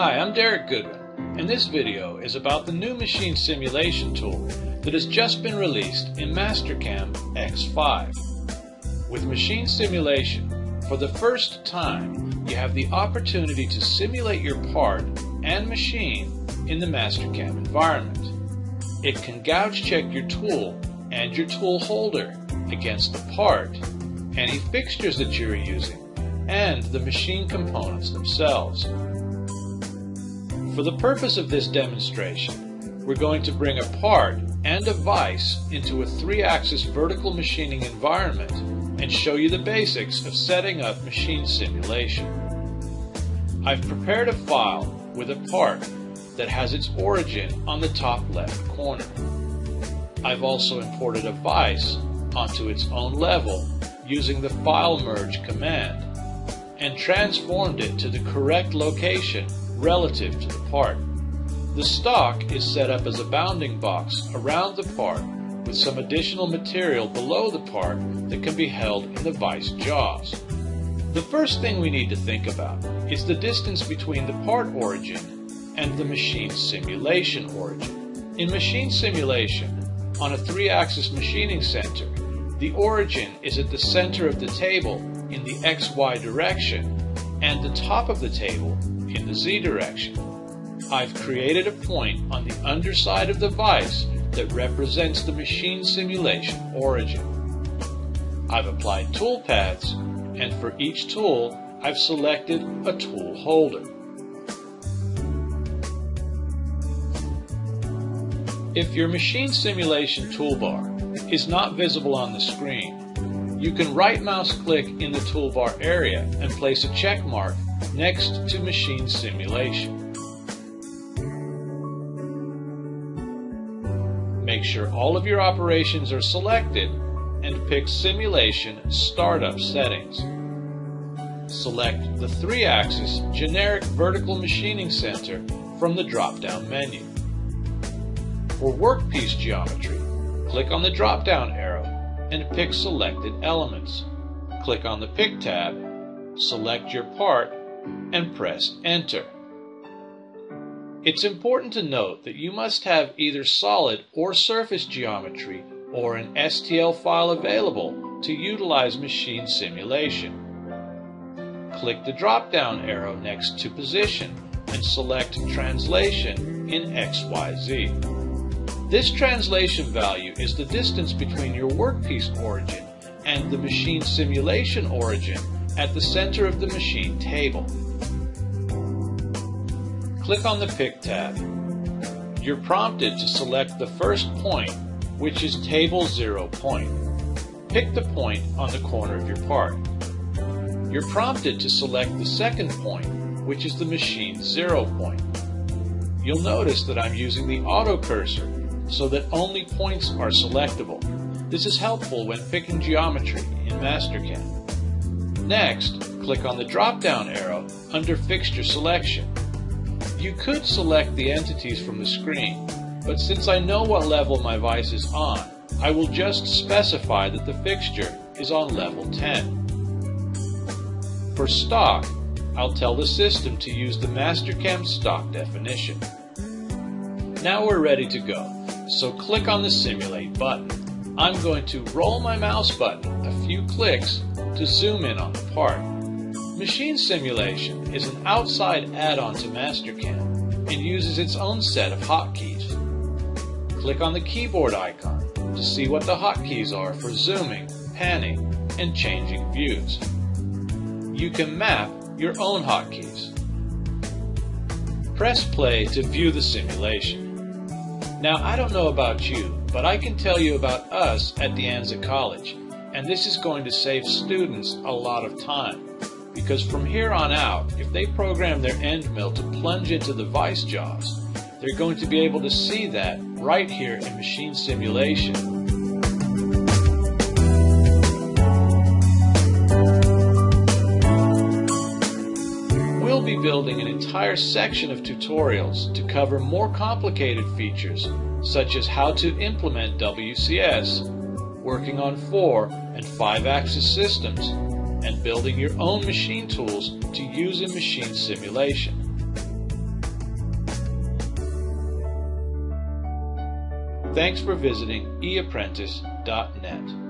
Hi, I'm Derek Goodwin, and this video is about the new machine simulation tool that has just been released in Mastercam X5. With machine simulation, for the first time, you have the opportunity to simulate your part and machine in the Mastercam environment. It can gouge check your tool and your tool holder against the part, any fixtures that you're using, and the machine components themselves. For the purpose of this demonstration, we're going to bring a part and a vise into a three-axis vertical machining environment and show you the basics of setting up machine simulation. I've prepared a file with a part that has its origin on the top left corner. I've also imported a vise onto its own level using the file merge command and transformed it to the correct location relative to the part. The stock is set up as a bounding box around the part with some additional material below the part that can be held in the vise jaws. The first thing we need to think about is the distance between the part origin and the machine simulation origin. In machine simulation, on a three-axis machining center, the origin is at the center of the table in the XY direction and the top of the table in the Z direction. I've created a point on the underside of the vise that represents the machine simulation origin. I've applied tool paths, and for each tool, I've selected a tool holder. If your machine simulation toolbar is not visible on the screen, you can right mouse click in the toolbar area and place a check mark next to machine simulation. Make sure all of your operations are selected and pick Simulation Startup Settings. Select the 3-axis generic vertical machining center from the drop-down menu. For workpiece geometry, click on the drop-down arrow and pick selected elements. Click on the Pick tab, select your part, and press Enter. It's important to note that you must have either solid or surface geometry or an STL file available to utilize machine simulation. Click the drop-down arrow next to Position and select Translation in XYZ. This translation value is the distance between your workpiece origin and the machine simulation origin at the center of the machine table. Click on the Pick tab. You're prompted to select the first point, which is Table 0 point. Pick the point on the corner of your part. You're prompted to select the second point, which is the machine 0 point. You'll notice that I'm using the auto cursor so that only points are selectable. This is helpful when picking geometry in Mastercam. Next, click on the drop-down arrow under Fixture Selection. You could select the entities from the screen, but since I know what level my vise is on, I will just specify that the fixture is on level 10. For stock, I'll tell the system to use the Mastercam stock definition. Now we're ready to go. So click on the Simulate button. I'm going to roll my mouse button a few clicks to zoom in on the part. Machine Simulation is an outside add-on to Mastercam and uses its own set of hotkeys. Click on the keyboard icon to see what the hotkeys are for zooming, panning, and changing views. You can map your own hotkeys. Press play to view the simulation. Now, I don't know about you, but I can tell you about us at De Anza College, and this is going to save students a lot of time. Because from here on out, if they program their end mill to plunge into the vice jaws, they're going to be able to see that right here in machine simulation. Building an entire section of tutorials to cover more complicated features, such as how to implement WCS, working on 4 and 5 axis systems, and building your own machine tools to use in machine simulation. Thanks for visiting eapprentice.net.